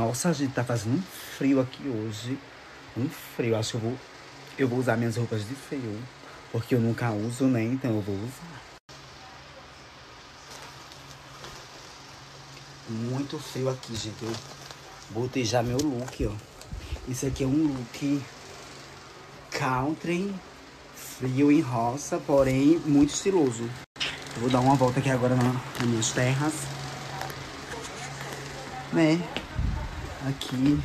Nossa, gente, tá fazendo um frio aqui hoje. Um frio. Acho que eu vou, eu vou usar minhas roupas de frio. Porque eu nunca uso, né? Então eu vou usar. Muito frio aqui, gente. Eu botei já meu look, ó. Esse aqui é um look country, frio em roça, porém muito estiloso. Eu vou dar uma volta aqui agora na, nas minhas terras. Né? Aqui.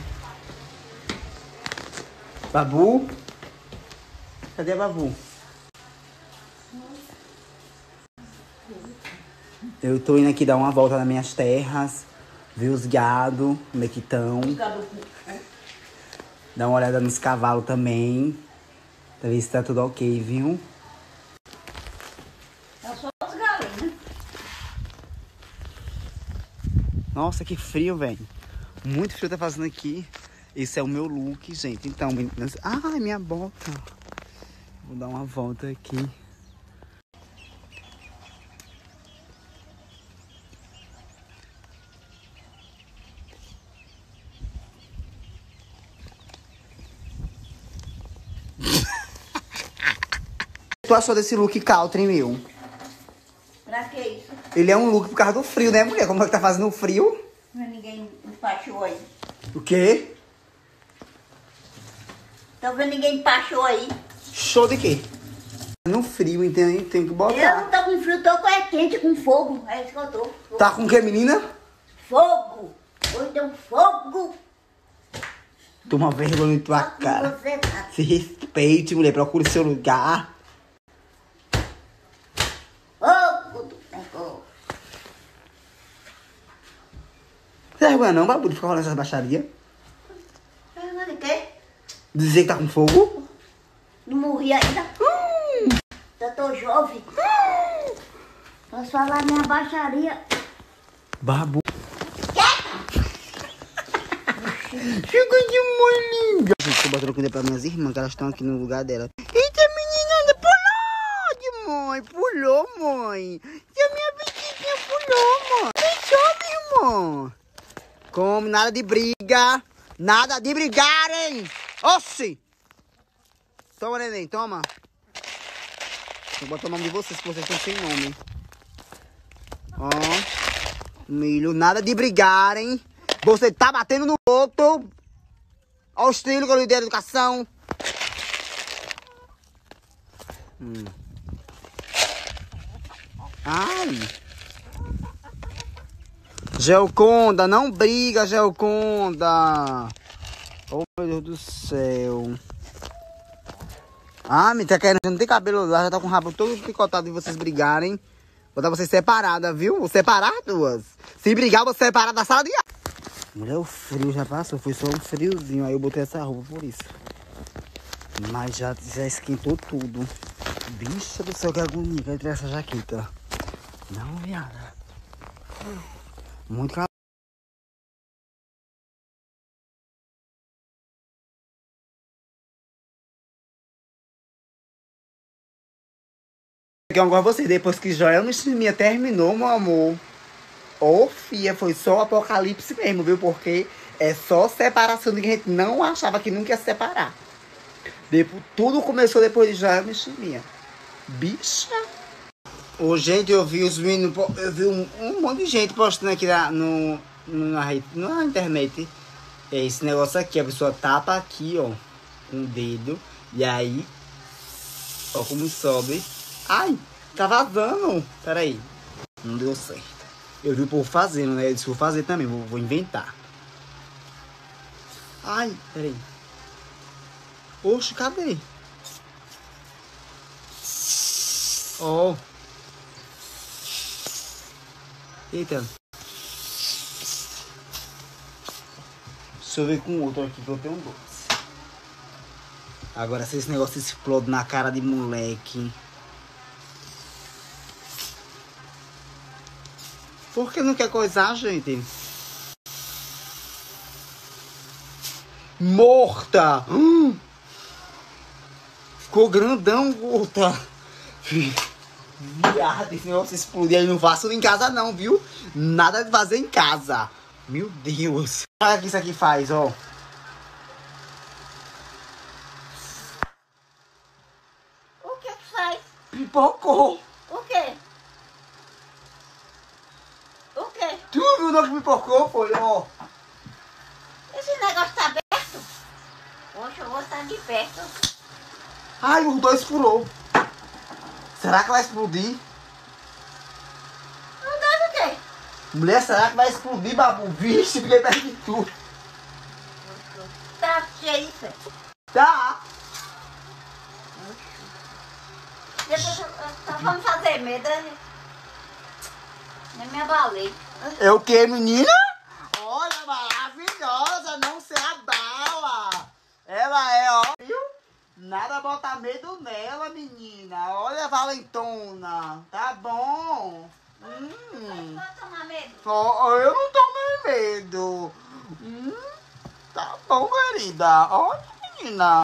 Babu? Cadê a Babu? Eu tô indo aqui dar uma volta nas minhas terras, ver os gado, como é que estão. Dar uma olhada nos cavalos também. Pra ver se tá tudo ok, viu? É galinhos, né? Nossa, que frio, velho. Muito frio tá fazendo aqui. Esse é o meu look, gente. Então, meninas... Ai, minha bota. Vou dar uma volta aqui. tu achou desse look country, meu? Pra que isso? Ele é um look por causa do frio, né, mulher? Como é que tá fazendo frio? Mas ninguém empachou aí. O quê? Tá vendo ninguém empachou aí? Show de quê? No frio, entende? Tem que Eu botar. não tô com frio, tô com é quente, com fogo. É isso que eu tô. Tá com o que, menina? Fogo! Hoje tem um fogo! Toma vergonha em tua cara. Você tá. Se respeite, mulher. Procure seu lugar. Fogo do negócio. Não vergonha não, babu, de ficar falando essas baixarias. Pergunta de quê? Dizer que tá com fogo? Não morri ainda? Eu tô jovem. Posso falar minha baixaria? Babu. Chegou de molinga. Gente, tô botando comida pra minhas irmãs, que elas estão aqui no lugar dela. Eita, menina, pulou de mãe. Pulou, mãe. E a minha bichinha pulou, mãe. Deixou, meu irmão. Como, nada de briga. Nada de brigarem. Oxi. Toma, neném, toma. Vou botar o nome de vocês, que vocês estão sem nome. Ó. Milho, nada de brigarem. Você tá batendo no outro. Olha o estilo que eu lhe dei a educação. Hum. Ai. Gelconda, não briga, Gelconda. Oh, meu Deus do céu. Ah, me tá querendo, não tem cabelo lá, já tá com o rabo todo picotado de vocês brigarem. Vou dar vocês separadas, viu? Vou separar duas. Se brigar, vou separar da sala de aula. Mulher, o frio já passou, foi só um friozinho. Aí eu botei essa roupa por isso. Mas já, já esquentou tudo. Bicha do céu, que agonia que essa jaqueta. Não, viada. Muito calor. Agora você, depois que Joelma Minha terminou, meu amor. Ô, fia, foi só o apocalipse mesmo, viu? Porque é só separação que a gente não achava que nunca ia se separar. Depois, tudo começou depois de Joelma Minha. Bicha. Ô, gente, eu vi os meninos, eu vi um, um monte de gente postando aqui na, no, na, na internet. É esse negócio aqui, a pessoa tapa aqui, ó, com o dedo, e aí, ó como sobe. Ai, tá vazando. Peraí, não deu certo. Eu vi o povo fazendo, né? Eu disse, vou fazer também, vou, vou inventar. Ai, peraí. Oxe, cadê? Ó. Eita. Deixa eu ver com outro aqui que eu tenho dois. Agora se esse negócio explode na cara de moleque. Por que não quer coisar, gente? Morta! Hum. Ficou grandão, gorda. Viado, esse negócio explodir aí. Não faço em casa não, viu? Nada de fazer em casa. Meu Deus. Olha o que isso aqui faz, ó. O que que faz? Pipocou. O quê? O quê? Tu viu não que pipocou, foi, ó. Esse negócio tá aberto? Poxa, eu vou estar de perto. Ai, os dois furou. Será que vai explodir? Não dá o quê? Mulher, será que vai explodir, babu? Vixe, fiquei perto de tu. Tá cheio isso. Tá. Depois vamos fazer medo. Nem me abalei. É o que, menina? Olha, maravilhosa, não se abala. Ela é, ó. Viu? Nada bota medo nela, menina. Olha, valentona. Tá bom. Hum. Pode tomar medo. Ó, eu não tomei medo. Hum. Tá bom, querida. Olha, menina.